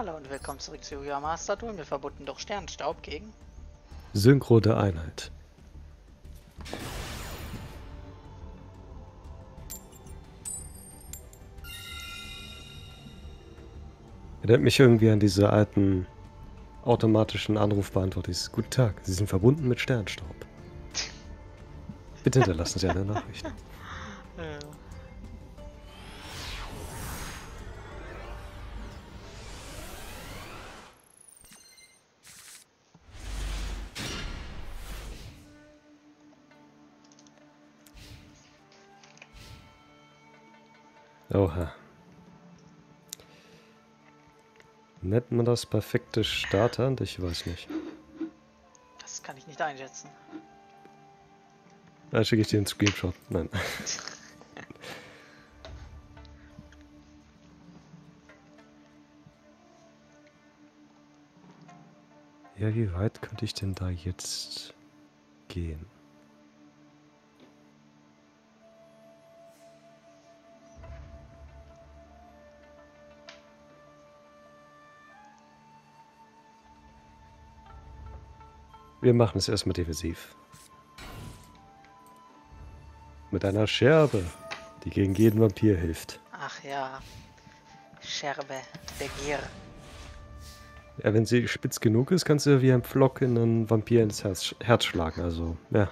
Hallo und willkommen zurück zu Yuya Master Duel. Wir verbunden durch Sternstaub gegen. Synchro der Einheit. Erinnert mich irgendwie an diese alten automatischen Anrufbeantworter. Guten Tag, Sie sind verbunden mit Sternstaub. Bitte hinterlassen Sie eine Nachricht. Oha. Nennt man das perfekte Starthand? Ich weiß nicht. das kann ich nicht einschätzen. Da schicke ich dir einen Screenshot. Nein. Ja, wie weit könnte ich denn da jetzt gehen? Wir machen es erstmal defensiv. Mit einer Scherbe, die gegen jeden Vampir hilft. Ach ja. Scherbe der Gier. Ja, wenn sie spitz genug ist, kannst du wie ein Pflock in einen Vampir ins Herz, Herz schlagen. Also, ja.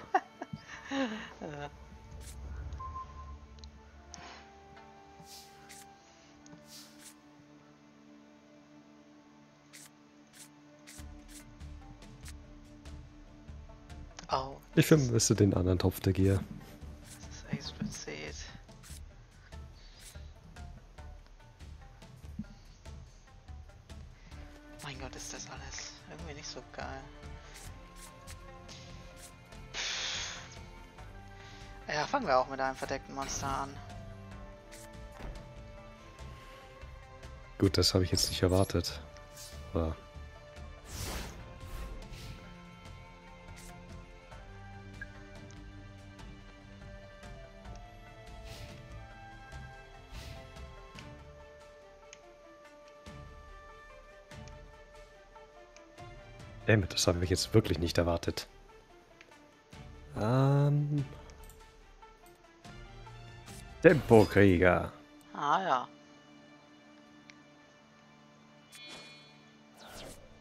Ich vermisse den anderen Topf der Gier. das ist explizit. Mein Gott, ist das alles irgendwie nicht so geil. Ja, fangen wir auch mit einem verdeckten Monster an. Gut, das habe ich jetzt nicht erwartet. Aber Damit, das habe ich jetzt wirklich nicht erwartet. Ähm. Tempokrieger. Ah ja.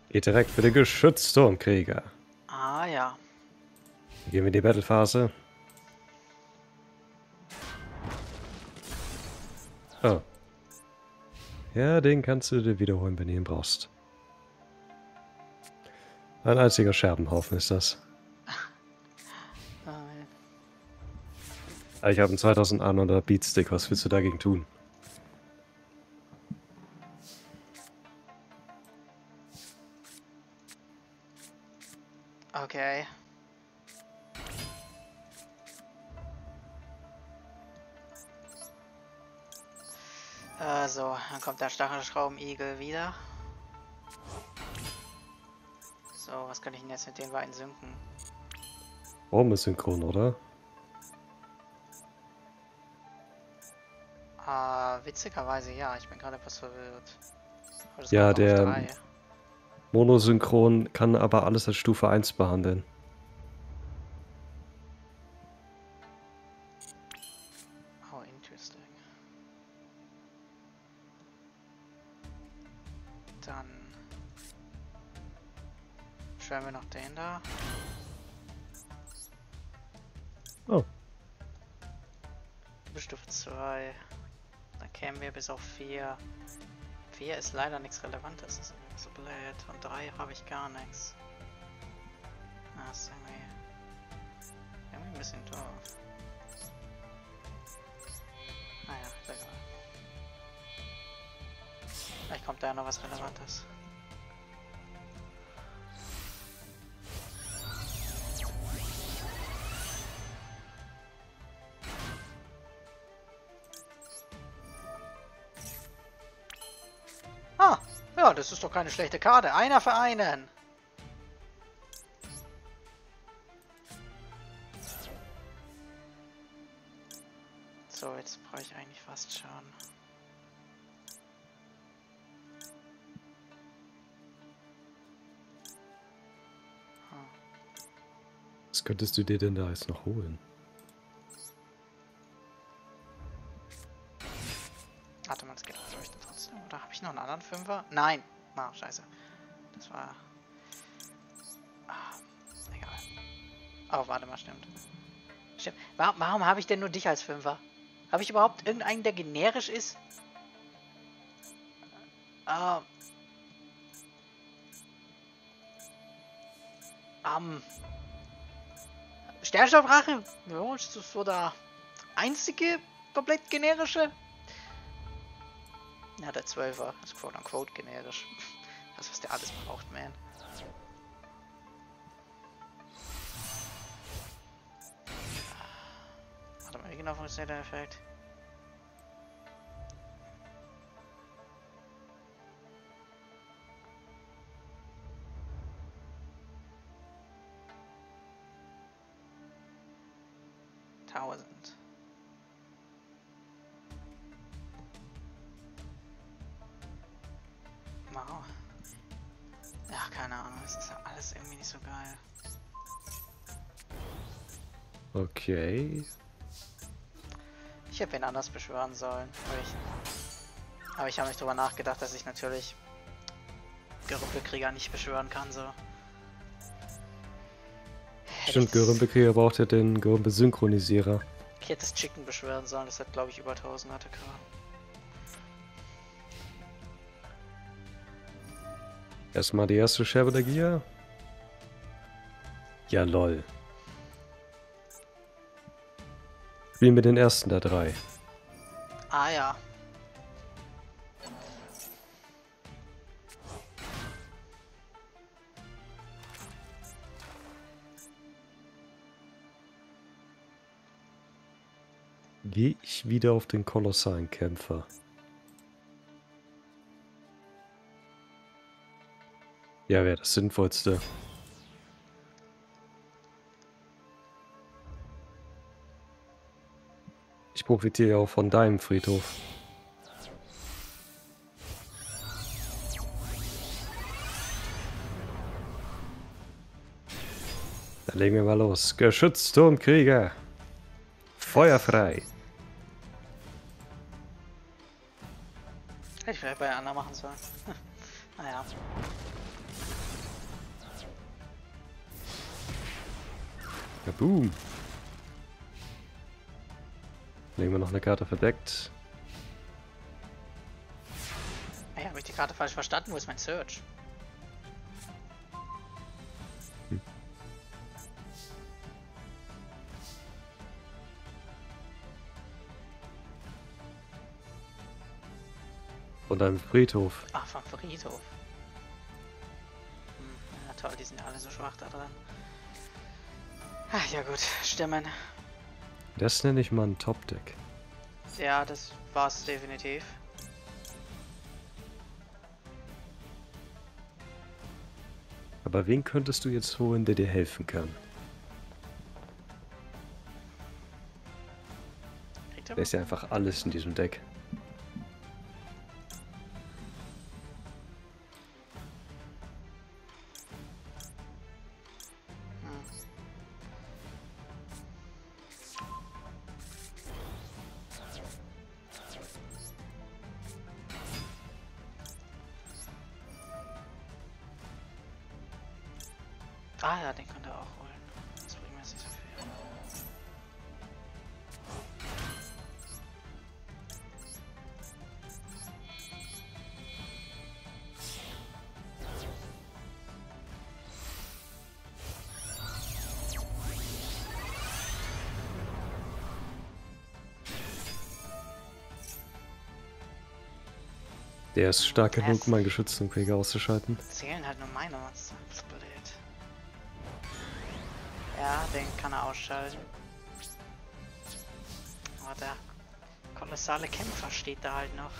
Geht direkt für den Geschützturmkrieger. Ah ja. Gehen wir in die Battlephase. Oh. Ja, den kannst du dir wiederholen, wenn du ihn brauchst. Ein einziger Scherbenhaufen ist das. Ah, Ich habe einen 2100 Beatstick. Was willst du dagegen tun? Okay. Äh, so, dann kommt der Stachelschraubenigel wieder. So, was kann ich denn jetzt mit den beiden synken? Warum ist synchron, oder? Ah, witzigerweise ja, ich bin gerade etwas verwirrt. Ja, der-. Monosynchron kann aber alles als Stufe 1 behandeln. 4. 4 ist leider nichts Relevantes, das ist irgendwie so blöd. Und 3 habe ich gar nichts. Ah, ist irgendwie, irgendwie ein bisschen doof. Naja, ist egal. Vielleicht kommt da ja noch was Relevantes. das ist doch keine schlechte Karte. Einer für einen. So, jetzt brauche ich eigentlich fast Schaden. Hm. Was könntest du dir denn da jetzt noch holen? Hatte man es geleuchtet trotzdem? Oder habe ich noch einen anderen Fünfer? Nein, Ah, scheiße. Das war... Ah, egal. Oh, warte mal, stimmt. Stimmt. Warum, warum habe ich denn nur dich als Fünfer? Habe ich überhaupt irgendeinen, der generisch ist? Ah. Ähm. Sternstaubdrache? Ja, ist das so der einzige komplett generische? Ja, der 12er ist quote unquote generisch. Das, was der alles braucht, man. Warte mal, wie genau funktioniert der Effekt? Tausend. Alles irgendwie nicht so geil. Okay. Ich hätte wen anders beschwören sollen. Aber ich, aber ich habe nicht drüber nachgedacht, dass ich natürlich Gerümpelkrieger nicht beschwören kann, so. Stimmt, Gerümpelkrieger braucht ja den Gerümpel-Synchronisierer. Ich hätte das Chicken beschwören sollen, das hat glaube ich über 1000 ATK. Erstmal die erste Scherbe der Gier. Ja, lol. Spielen wir den ersten der drei. Ah ja. Gehe ich wieder auf den kolossalen Kämpfer. Ja, wäre das Sinnvollste. Ich profitiere ja auch von deinem Friedhof. Dann legen wir mal los. Geschützturmkrieger. Feuer frei. Hätte ich vielleicht bei Anna machen sollen. naja. Ja, boom. Legen wir noch eine Karte verdeckt. Ey, habe ich die Karte falsch verstanden? Wo ist mein Search? Von deinem Friedhof. Ach, vom Friedhof. Hm, ja toll, die sind ja alle so schwach da dran. Ach ja gut, Stimmen. Das nenne ich mal ein Top-Deck. Ja, das war's definitiv. Aber wen könntest du jetzt holen, der dir helfen kann? Kriegt Da er ist ja einfach alles in diesem Deck. Der ist stark genug, Yes. meinen Geschützturmkrieger auszuschalten. Zählen halt nur meine Monster. Das ist blöd. Ja, den kann er ausschalten. Aber der kolossale Kämpfer steht da halt noch.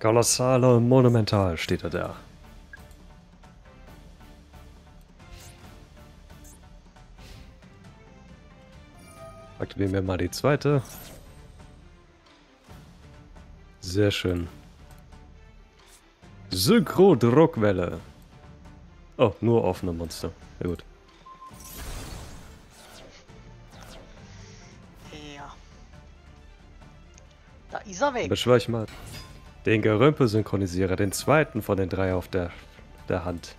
Kolossal und monumental steht er da. Aktivieren wir mal die zweite. Sehr schön. Synchro-Druckwelle. Oh, nur offene Monster. Ja gut. Ja. Da ist er weg. Beschwör ich mal. Den Gerümpel-Synchronisierer, den zweiten von den drei auf der, der Hand.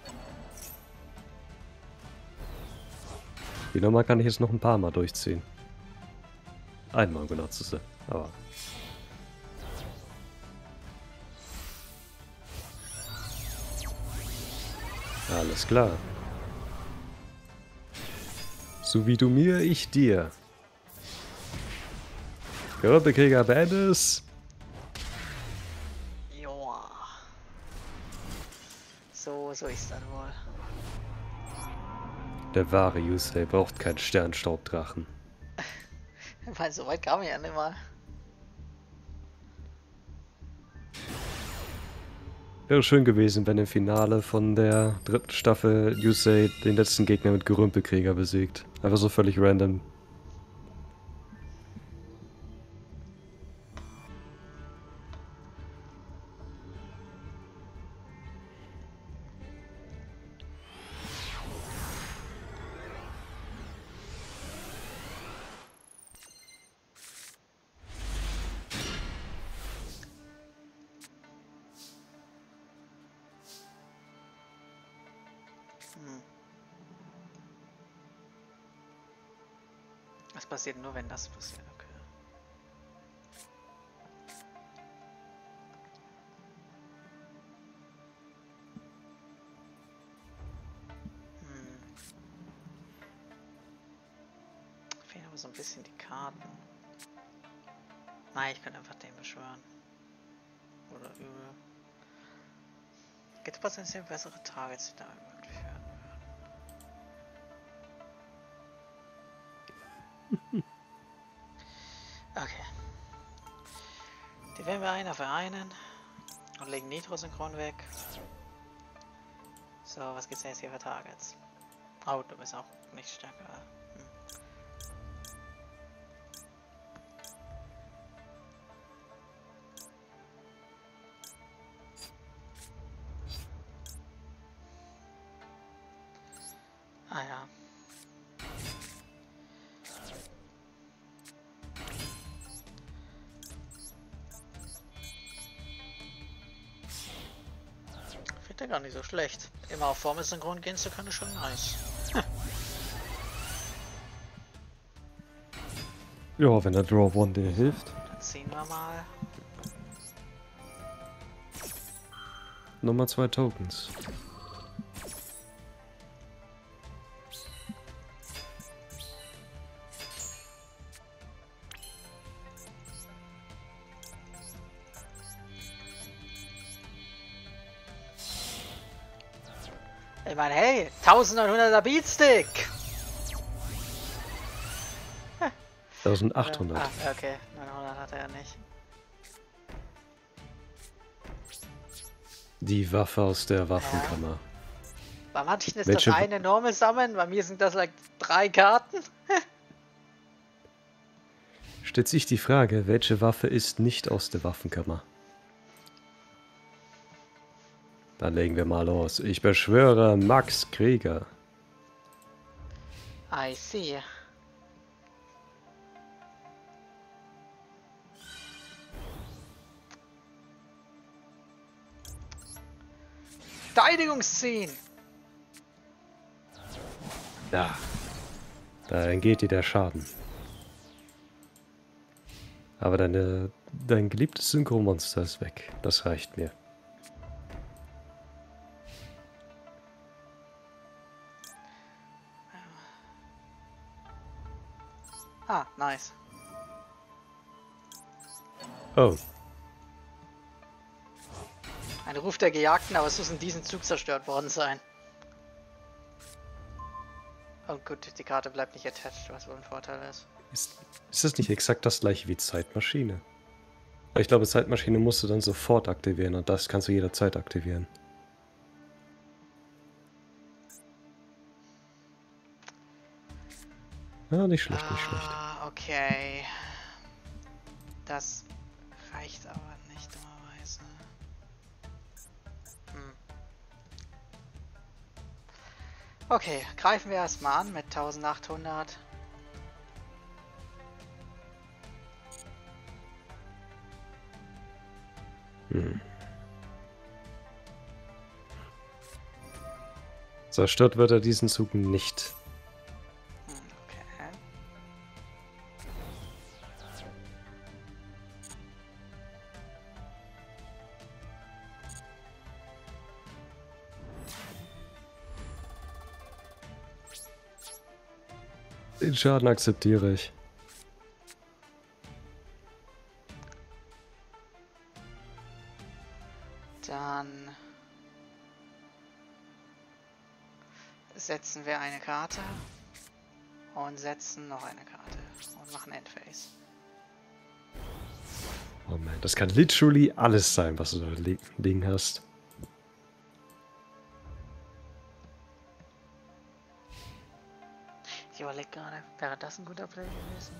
Die Nummer kann ich jetzt noch ein paar Mal durchziehen. Einmal genau zu sein, aber Alles klar. So wie du mir, ich dir. Gerümpelkrieger, Bandis! Joa. So, so ist das wohl. Der wahre Yusei braucht keinen Sternstaubdrachen. Weil so weit kam ich ja nicht mal. Wäre schön gewesen, wenn im Finale von der dritten Staffel Yusei den letzten Gegner mit Gerümpelkrieger besiegt. Einfach so völlig random. Da möglich werden. Okay. Die wählen wir einer für einen und legen Nitro-Synchron weg. So, was gibt's jetzt hier für Targets? Oh, du bist auch nicht stärker. Schlecht. Immer auf Formel synchron gehen zu können, ist schon nice. Ja, wenn der Draw One dir hilft. Dann ziehen wir mal. Nummer zwei Tokens. Ich meine, hey, 1900er Beatstick! 1800. Ah, okay, 900 hat er ja nicht. Die Waffe aus der Waffenkammer. Bei manchen ist Welche- das eine Normal Summon, bei mir sind das like drei Karten. Stellt sich die Frage, welche Waffe ist nicht aus der Waffenkammer? Dann legen wir mal los. Ich beschwöre Max Krieger. I see. Verteidigungsziehen! Ja. Da entgeht dir der Schaden. Aber deine, dein geliebtes Synchromonster ist weg. Das reicht mir. Nice. Oh, Ein Ruf der Gejagten, aber es muss in diesem Zug zerstört worden sein. Oh gut, die Karte bleibt nicht attached, was wohl ein Vorteil ist. ist, ist das nicht exakt das gleiche wie Zeitmaschine? Ich glaube, Zeitmaschine musst du dann sofort aktivieren und das kannst du jederzeit aktivieren. Ja, nicht schlecht, nicht schlecht. Okay. Das reicht aber nicht dummerweise. Hm. Okay, greifen wir erstmal an mit 1800. Hm. Zerstört wird er diesen Zug nicht. Den Schaden akzeptiere ich. Dann setzen wir eine Karte und setzen noch eine Karte und machen Endphase. Oh man, das kann literally alles sein, was du da li liegen hast. Gerade, wäre das ein guter Play gewesen?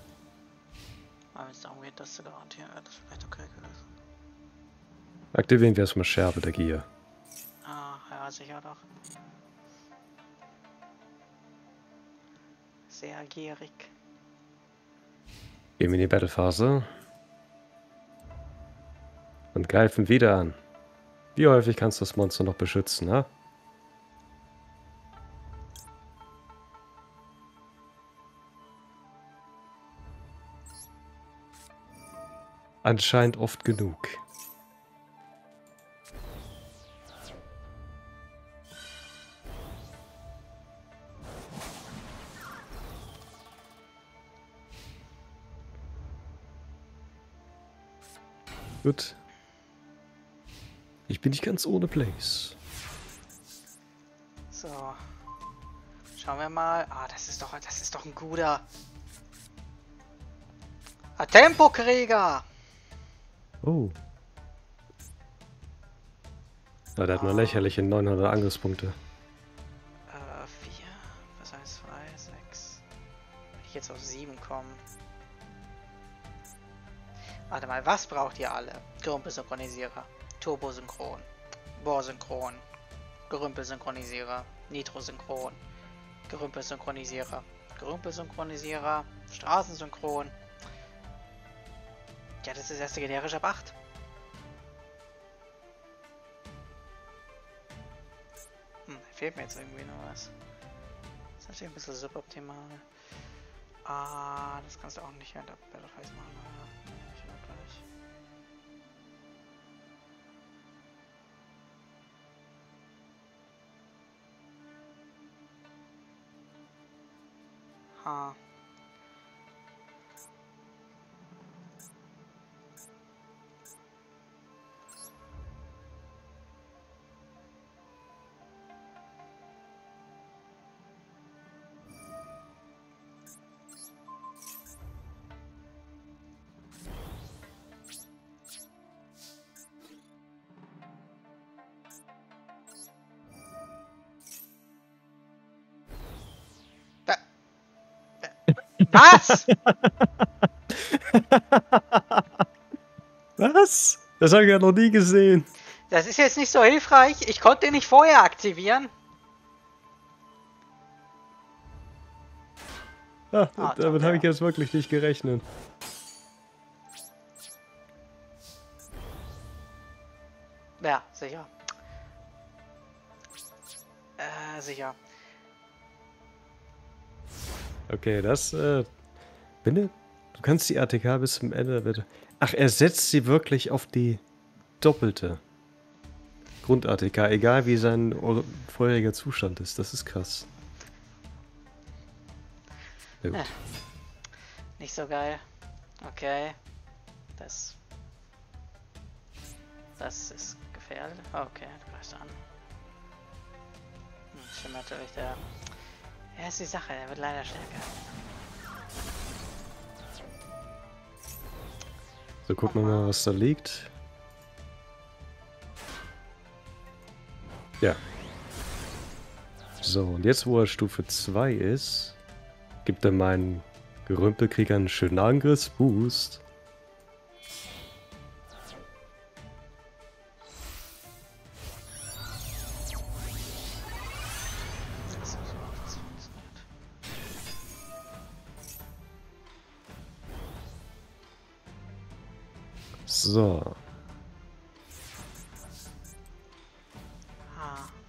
Aber wenn es darum geht, das zu garantieren, wäre das vielleicht okay gewesen. Aktivieren wir erstmal Scherbe der Gier. Ah, ja, sicher doch. Sehr gierig. Gehen wir in die Battlephase. Und greifen wieder an. Wie häufig kannst du das Monster noch beschützen, ha? Anscheinend oft genug. Gut. Ich bin nicht ganz ohne Place. So. Schauen wir mal. Ah, das ist doch, das ist doch ein guter. Ah, Tempokrieger! Oh. Ja, der hat nur lächerliche 900 Angriffspunkte. Äh, 4. Was heißt 2, 6. Wenn ich jetzt auf 7 komme. Warte mal, was braucht ihr alle? Gerümpelsynchronisierer, Turbosynchron, Bohrsynchron, Gerümpelsynchronisierer, Nitrosynchron, Gerümpelsynchronisierer, Gerümpelsynchronisierer, Straßensynchron. Ja, das ist erst generisch ab 8. Hm, fehlt mir jetzt irgendwie noch was. Das ist natürlich ein bisschen suboptimal. Ah, das kannst du auch nicht während der Battle machen. oder? Gleich. Ha. Was? Was? Das habe ich ja noch nie gesehen. Das ist jetzt nicht so hilfreich. Ich konnte ihn nicht vorher aktivieren. Ja, Ah, damit habe ich jetzt wirklich nicht gerechnet. Okay, das, äh, Binde, du kannst die ATK bis zum Ende bitte. Ach, er setzt sie wirklich auf die doppelte Grund-ATK, egal wie sein or- vorheriger Zustand ist. Das ist krass. Sehr gut. Ja. Nicht so geil. Okay. Das. Das ist gefährlich. Okay, du greifst an. Hm, stimmt natürlich der. Ja, ist die Sache, der wird leider stärker. So, gucken wir mal, was da liegt. Ja. So, und jetzt, wo er Stufe 2 ist, gibt er meinen Gerümpelkrieger einen schönen Angriffsboost.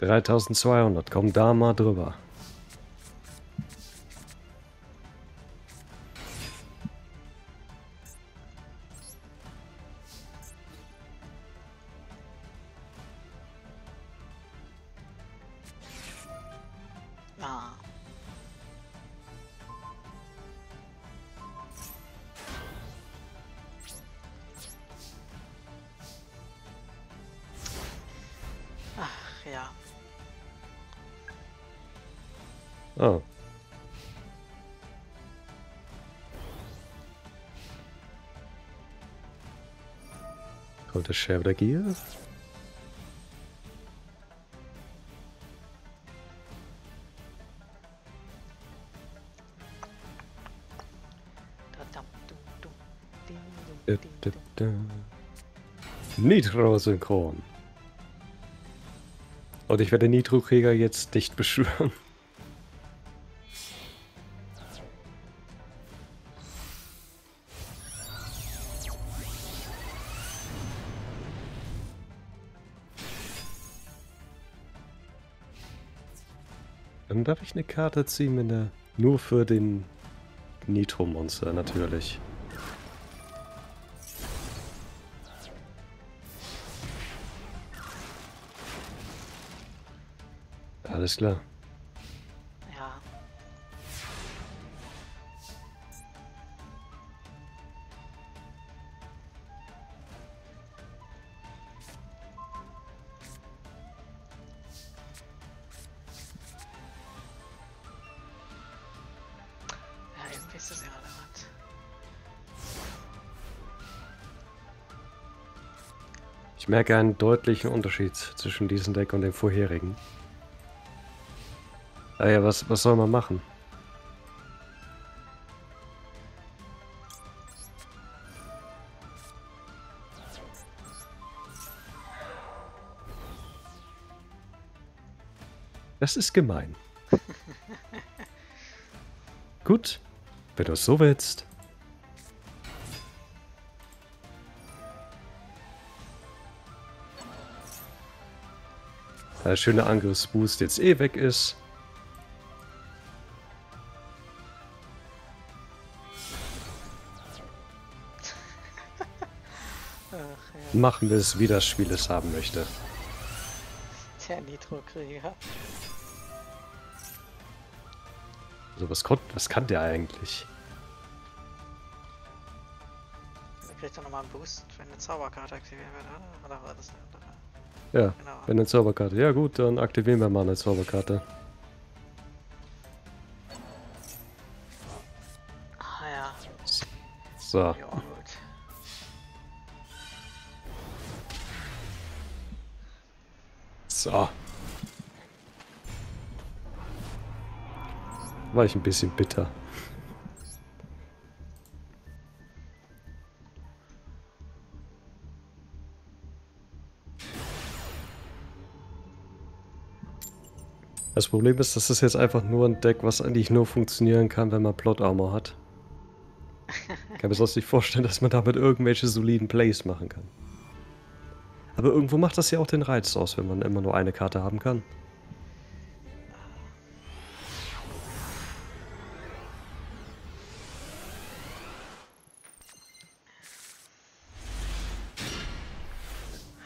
3200, komm da mal drüber. Oh. Kommt der Share der Gier? Nitro-Synchron. Und ich werde Nitro-Krieger jetzt dicht beschwören. Eine Karte ziehen, wenn er nur für den Nitro-Monster natürlich. Alles klar. Merke einen deutlichen Unterschied zwischen diesem Deck und dem vorherigen. Ah ja, was, was soll man machen? Das ist gemein. Gut, wenn du es so willst. Der schöne Angriffsboost jetzt eh weg ist. Ach ja. Machen wir es, wie das Spiel es haben möchte. Der Nitro-Krieger. Also was, kon was kann der eigentlich? Der kriegt doch nochmal einen Boost, wenn eine Zauberkarte aktiviert wird, oder? Oder war das eine andere? Ja, Genau. wenn eine Zauberkarte. Ja gut, dann aktivieren wir mal eine Zauberkarte. Ah ja. So, Ja, gut. so. War ich ein bisschen bitter. Das Problem ist, das ist jetzt einfach nur ein Deck, was eigentlich nur funktionieren kann, wenn man Plot Armor hat. Ich kann mir sonst nicht vorstellen, dass man damit irgendwelche soliden Plays machen kann. Aber irgendwo macht das ja auch den Reiz aus, wenn man immer nur eine Karte haben kann.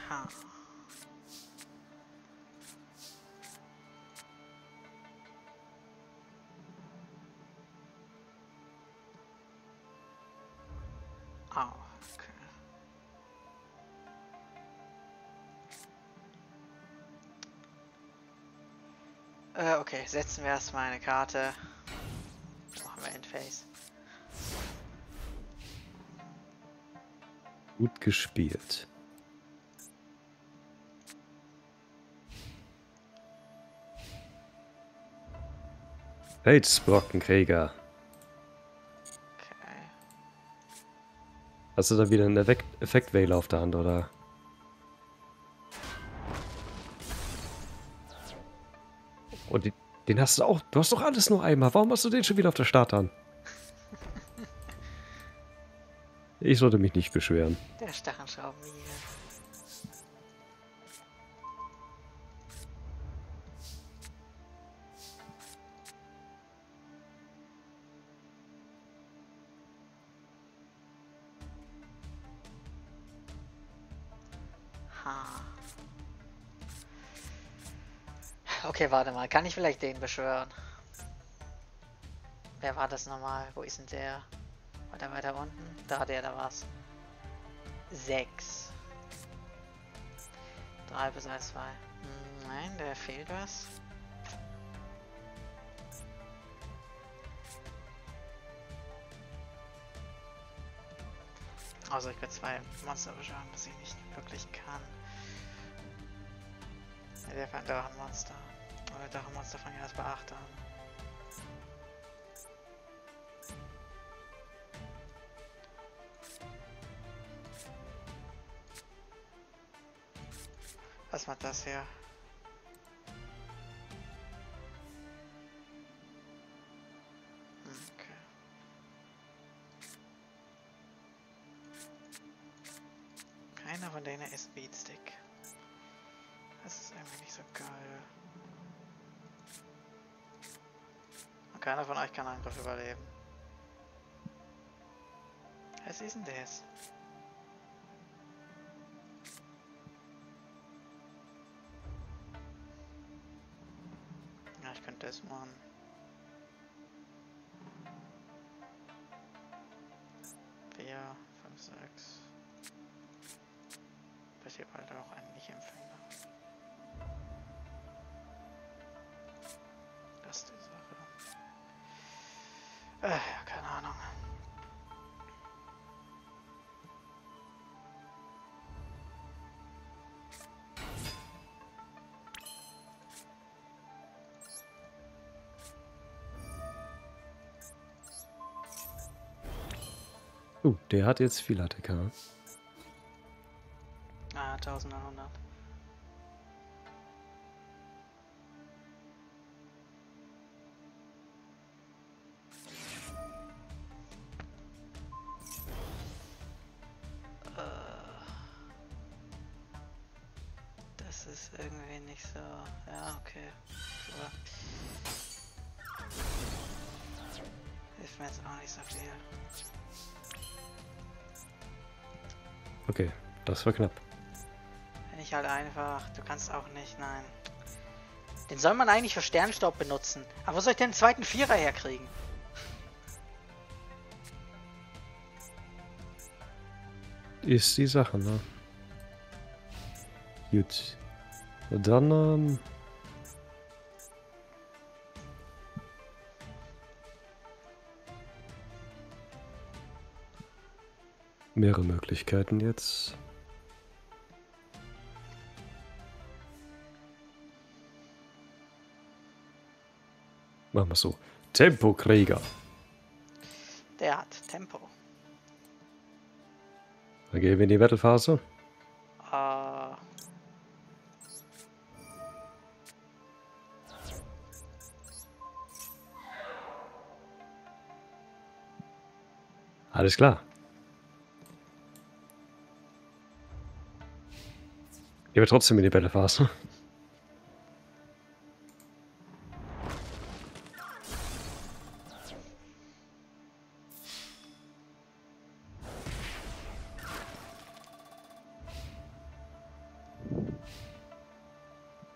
Ha. Äh, okay, setzen wir erstmal eine Karte. Machen wir Endphase. Gut gespielt. Felsbrockenkrieger. Okay. Hast du da wieder einen Effekt- Effekt-Whale auf der Hand, oder? Und den, den hast du auch. Du hast doch alles nur einmal. Warum hast du den schon wieder auf der Starthand? Ich sollte mich nicht beschweren. Der Stachelschrauben hier. Ha. Okay, warte mal. Kann ich vielleicht den beschwören? Wer war das nochmal? Wo ist denn der? War der weiter unten? Da, der, da war's. 6. 3 bis 1, 2. Nein, der fehlt was. Also ich kann zwei Monster beschwören, was ich nicht wirklich kann. Der war ein Aber Drachenmonster fangen erst 8 an. Was macht das hier? Keiner von euch kann Angriff überleben. Was ist denn das? Ja, ich könnte das machen. Vier, fünf, sechs. Bis hier bald auch einen Nicht-Empfänger. Das ist die Sache. Äh, keine Ahnung. Uh, der hat jetzt viel ATK. Ah, 1900. Hilft mir jetzt auch nicht so viel. Okay, das war knapp. Wenn ich halt einfach. Du kannst auch nicht, nein. Den soll man eigentlich für Sternstaub benutzen. Aber wo soll ich denn einen zweiten Vierer herkriegen? Ist die Sache, ne? Gut. Dann, ähm... Mehrere Möglichkeiten jetzt. Machen wir so. Tempokrieger. Der hat Tempo. Dann gehen wir in die Battlephase. Äh. Alles klar. Gehen wir trotzdem in die Battlephase.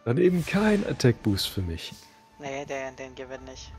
Dann eben kein Attack Boost für mich. Nee, den, den gewinne ich.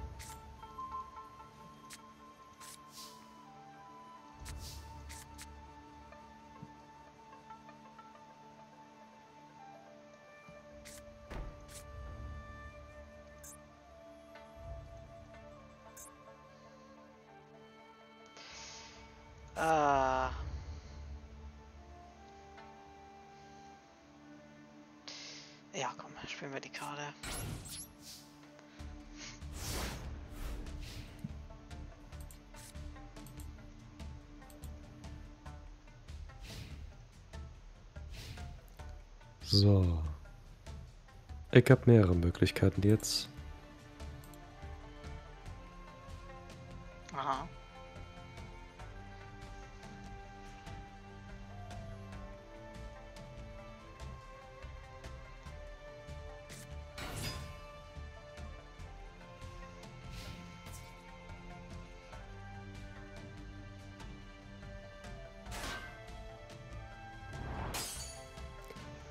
So. Ich habe mehrere Möglichkeiten jetzt.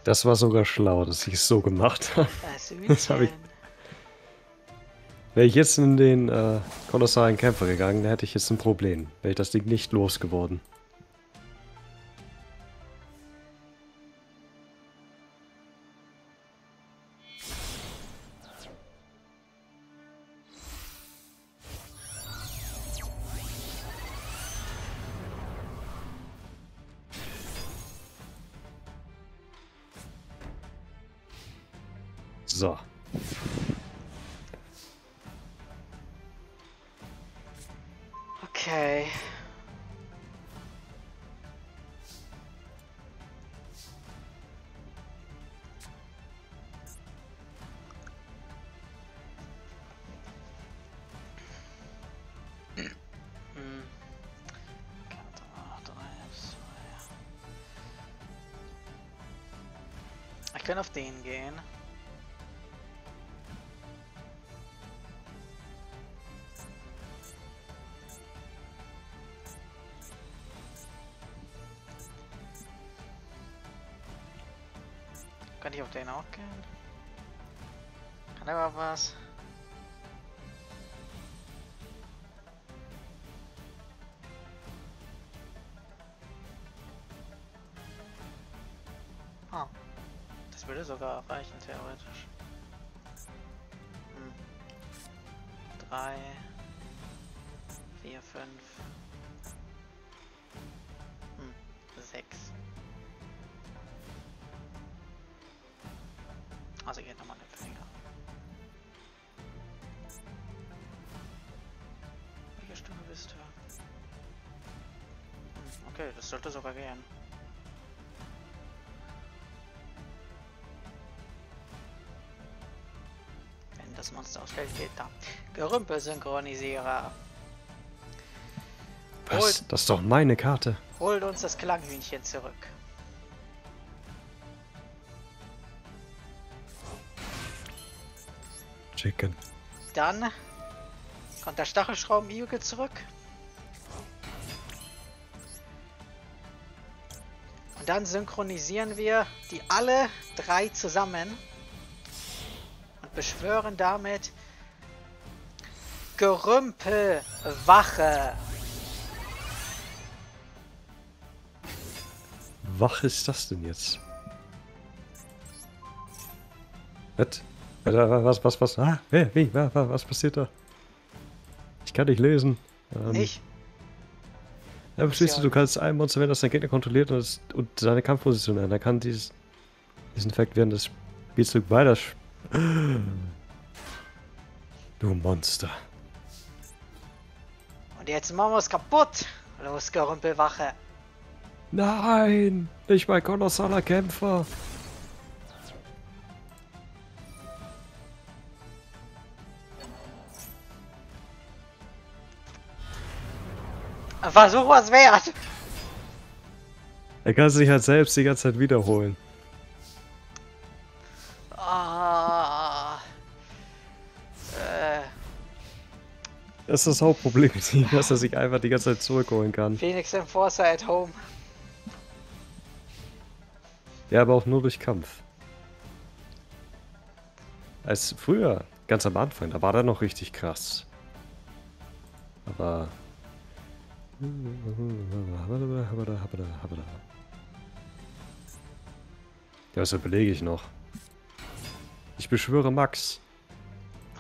Das war sogar schlau, dass ich es so gemacht habe. Das habe ich... Wäre ich jetzt in den äh, kolossalen Kämpfer gegangen, dann hätte ich jetzt ein Problem. Wäre ich das Ding nicht losgeworden. Ich kann auf den gehen. Kann ich auf den auch gehen? Kann er aber was? Sogar reichen, theoretisch. Hm. Drei, vier, fünf, hm. sechs. Also geht nochmal eine Finger. Welche Stufe bist du? Hm, okay, das sollte sogar gehen. Da. Gerümpelsynchronisierer. Was? Holt, Das ist doch meine Karte. holt uns das Klanghühnchen zurück. Chicken. Dann kommt der Stachelschrauben-Igel zurück. Und dann synchronisieren wir die alle drei zusammen und beschwören damit Gerümpelwache. Wach ist das denn jetzt? Was? Was, was, was, was? Ah, wie, was, was passiert da? Ich kann nicht lesen. Ähm, Nicht? Ja, verstehst du, du kannst ein Monster, wenn das dein Gegner kontrolliert und, das, und seine Kampfposition ändern, dann kann dieses, diesen Effekt während des Spielzugs weiter. Du Monster. Und jetzt machen wir es kaputt. Los, Gerümpelwache. Nein! Nicht mein kolossaler Kämpfer! Versuch was wert. Er kann sich halt selbst die ganze Zeit wiederholen. Das ist das Hauptproblem dass er sich einfach die ganze Zeit zurückholen kann. Phoenix Enforcer at home. Ja, aber auch nur durch Kampf. Als früher, ganz am Anfang, da war der noch richtig krass. Aber. Ja, was überlege ich noch? Ich beschwöre Max.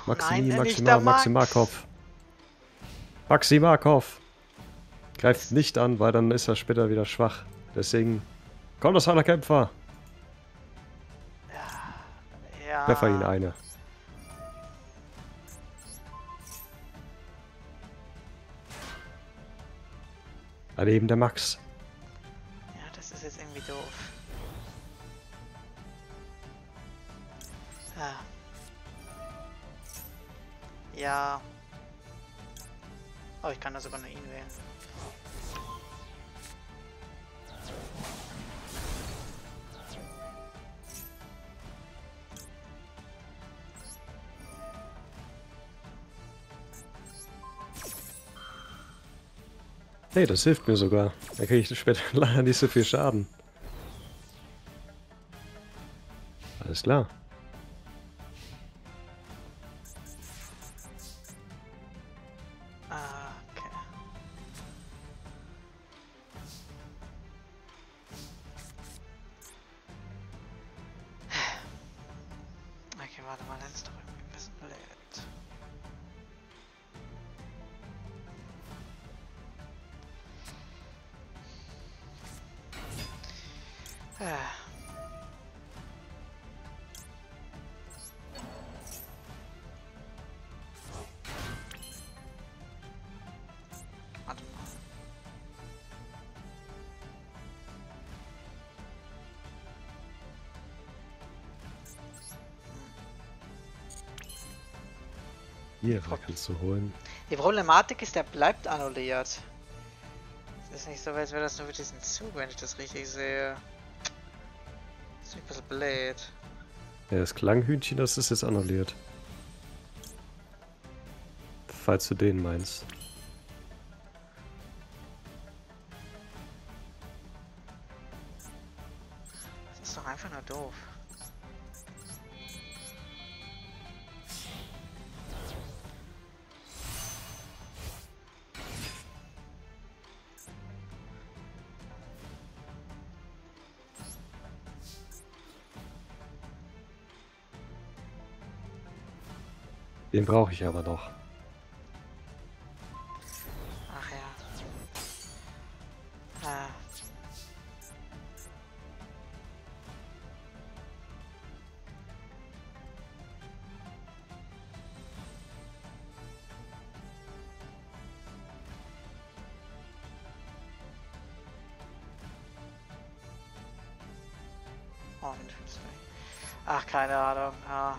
Maximi, Nein, nicht Maxima, der Max. Maximarkov. Maximarkov. Greift nicht an, weil dann ist er später wieder schwach. Deswegen. Kolossaler Kämpfer. Ja. Pfeffer ihn eine. Daneben der Max. Ja, das ist jetzt irgendwie doof. Ah. Ja. Oh, ich kann da sogar nur ihn wählen. Hey, das hilft mir sogar. Da kriege ich später leider nicht so viel Schaden. Alles klar. Hier, kannst du holen. Die Problematik ist, der bleibt annulliert. Es ist nicht so, als wäre das nur für diesen Zug, wenn ich das richtig sehe. Das ist ein bisschen blöd. Ja, das Klanghühnchen, das ist jetzt annulliert. Falls du den meinst. Den brauche ich aber noch. Ach ja. Ah. Oh. Ach, keine Ahnung. Ja.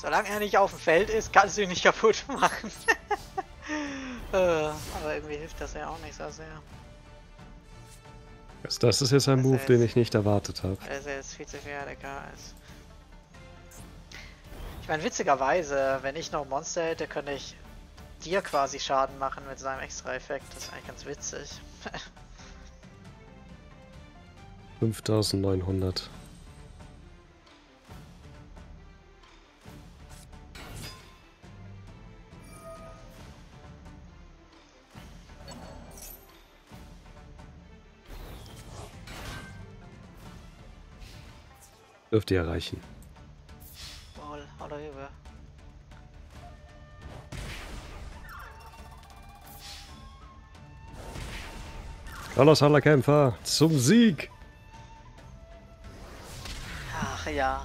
Solange er nicht auf dem Feld ist, kannst du ihn nicht kaputt machen. Äh, Aber irgendwie hilft das ja auch nicht so sehr. Das ist jetzt ein Das Move, den ich nicht erwartet habe. Weil er jetzt viel zu viel ADK ist. Ich meine, witzigerweise, wenn ich noch ein Monster hätte, könnte ich dir quasi Schaden machen mit seinem Extra-Effekt. Das ist eigentlich ganz witzig. 5900. Dürft ihr erreichen. Wohl, oder über. Carlos aller Kämpfer zum Sieg! Ach ja.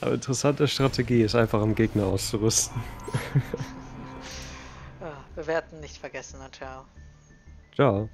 Aber interessante Strategie ist einfach am Gegner auszurüsten. Bewerten nicht vergessen, na ciao. Ciao.